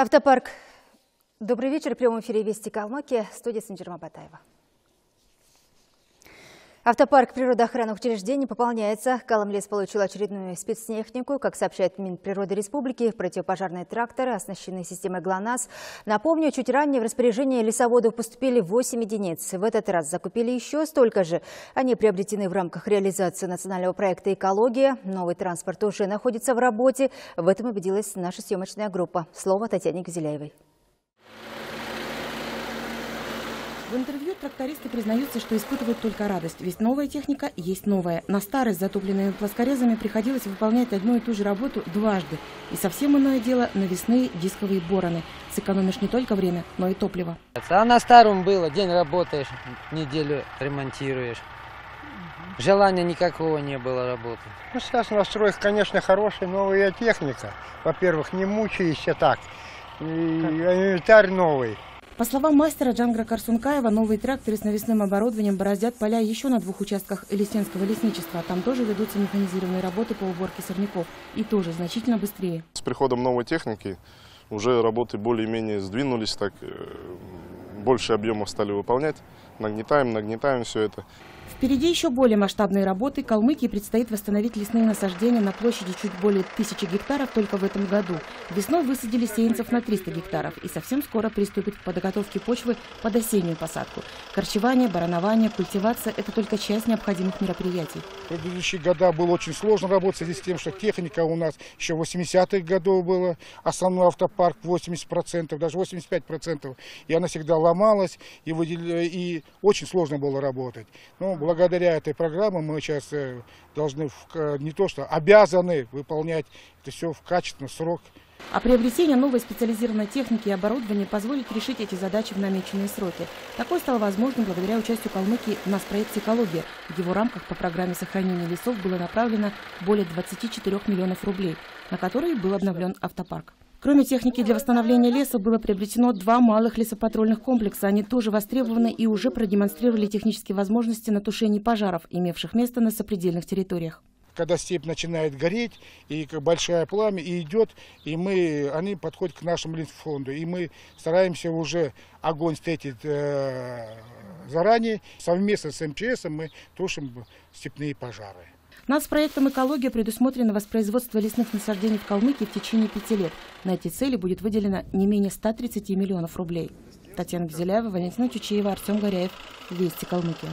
Автопарк. Добрый вечер. Прямом эфире Вести Калмыкия. Студия Санджерма Батаева. Автопарк природоохранных учреждений пополняется. Калмлес получил очередную спецтехнику. Как сообщает Минприроды Республики, противопожарные тракторы оснащены системой ГЛОНАСС. Напомню, чуть ранее в распоряжение лесоводов поступили 8 единиц. В этот раз закупили еще столько же. Они приобретены в рамках реализации национального проекта «Экология». Новый транспорт уже находится в работе. В этом убедилась наша съемочная группа. Слово Татьяне Гзеляевой. В интервью трактористы признаются, что испытывают только радость, ведь новая техника есть новая. На старой с затопленными плоскорезами приходилось выполнять одну и ту же работу дважды. И совсем иное дело навесные дисковые бороны. Сэкономишь не только время, но и топливо. А на старом было, день работаешь, неделю ремонтируешь. Желания никакого не было работать. Ну, сейчас настрой, конечно, хорошая новая техника. Во-первых, не мучаешься так. И инвентарь новый. По словам мастера Джангра Карсункаева, новые тракторы с навесным оборудованием бороздят поля еще на двух участках Элисенского лесничества. Там тоже ведутся механизированные работы по уборке сорняков. И тоже значительно быстрее. С приходом новой техники уже работы более-менее сдвинулись, так э, больше объемов стали выполнять. Нагнетаем, нагнетаем все это. Впереди еще более масштабные работы. Калмыкии предстоит восстановить лесные насаждения на площади чуть более тысячи гектаров только в этом году. Весной высадили сеянцев на 300 гектаров и совсем скоро приступит к подготовке почвы под осеннюю посадку. Корчевание, баранование, культивация – это только часть необходимых мероприятий. В предыдущие года было очень сложно работать с тем, что техника у нас еще 80-х годов была, основной автопарк 80%, даже 85%, и она всегда ломалась, и, выдел... и очень сложно было работать. Но благодаря этой программе мы сейчас э, должны не то что обязаны выполнять это все в качественный срок. А приобретение новой специализированной техники и оборудования позволит решить эти задачи в намеченные сроки. Такое стало возможным благодаря участию Калмыкии в нас проекте «Экология». В его рамках по программе сохранения лесов было направлено более 24 миллионов рублей, на которые был обновлен автопарк. Кроме техники для восстановления леса было приобретено два малых лесопатрульных комплекса. Они тоже востребованы и уже продемонстрировали технические возможности на тушении пожаров, имевших место на сопредельных территориях когда степь начинает гореть, и большая пламя, и идет, и мы, они подходят к нашему лесфонду, и мы стараемся уже огонь встретить э, заранее. Совместно с МЧС мы тушим степные пожары. Нас проектом «Экология» предусмотрено воспроизводство лесных насаждений в Калмыкии в течение пяти лет. На эти цели будет выделено не менее 130 миллионов рублей. Татьяна Безеляева, Валентина Чучеева, Артем Горяев. Вести Калмыкия.